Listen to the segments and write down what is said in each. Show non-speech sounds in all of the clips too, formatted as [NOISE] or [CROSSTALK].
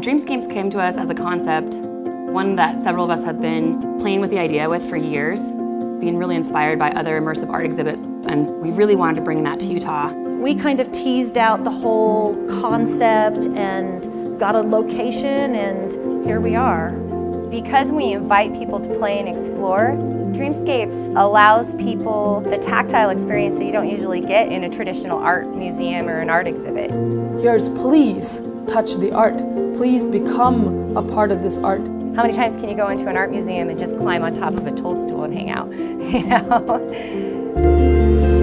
Dreamscapes came to us as a concept, one that several of us have been playing with the idea with for years, being really inspired by other immersive art exhibits, and we really wanted to bring that to Utah. We kind of teased out the whole concept and got a location, and here we are. Because we invite people to play and explore, Dreamscapes allows people the tactile experience that you don't usually get in a traditional art museum or an art exhibit. Here's please touch the art. Please become a part of this art. How many times can you go into an art museum and just climb on top of a toadstool and hang out? [LAUGHS] You know?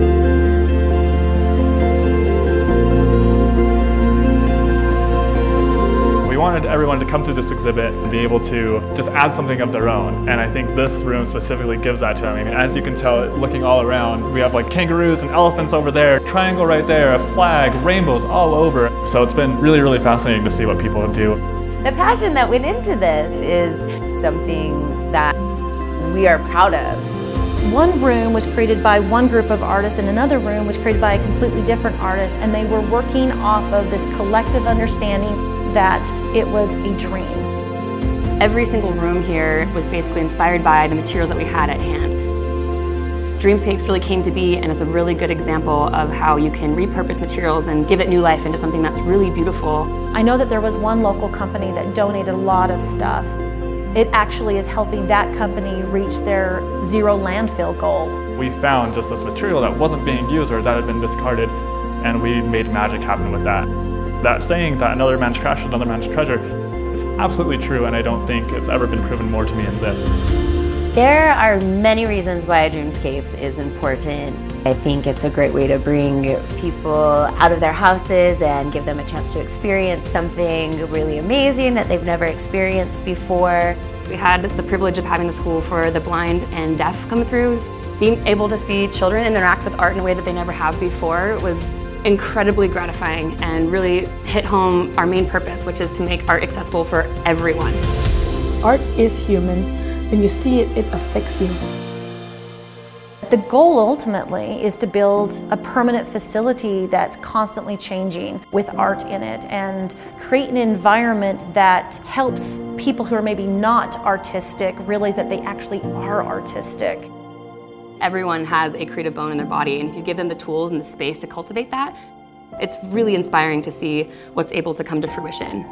Wanted everyone to come through this exhibit and be able to just add something of their own. And I think this room specifically gives that to them. I mean, as you can tell, looking all around, we have like kangaroos and elephants over there, triangle right there, a flag, rainbows all over. So it's been really, really fascinating to see what people have do. The passion that went into this is something that we are proud of. One room was created by one group of artists and another room was created by a completely different artist and they were working off of this collective understanding that it was a dream. Every single room here was basically inspired by the materials that we had at hand. Dreamscapes really came to be and is a really good example of how you can repurpose materials and give it new life into something that's really beautiful. I know that there was one local company that donated a lot of stuff. It actually is helping that company reach their zero landfill goal. We found just this material that wasn't being used or that had been discarded and we made magic happen with that. That saying that another man's trash is another man's treasure, it's absolutely true and I don't think it's ever been proven more to me than this. There are many reasons why Dreamscapes is important. I think it's a great way to bring people out of their houses and give them a chance to experience something really amazing that they've never experienced before. We had the privilege of having the school for the blind and deaf come through. Being able to see children interact with art in a way that they never have before was incredibly gratifying and really hit home our main purpose, which is to make art accessible for everyone. Art is human. When you see it, it affects you. The goal ultimately is to build a permanent facility that's constantly changing with art in it and create an environment that helps people who are maybe not artistic realize that they actually are artistic. Everyone has a creative bone in their body, and if you give them the tools and the space to cultivate that, it's really inspiring to see what's able to come to fruition.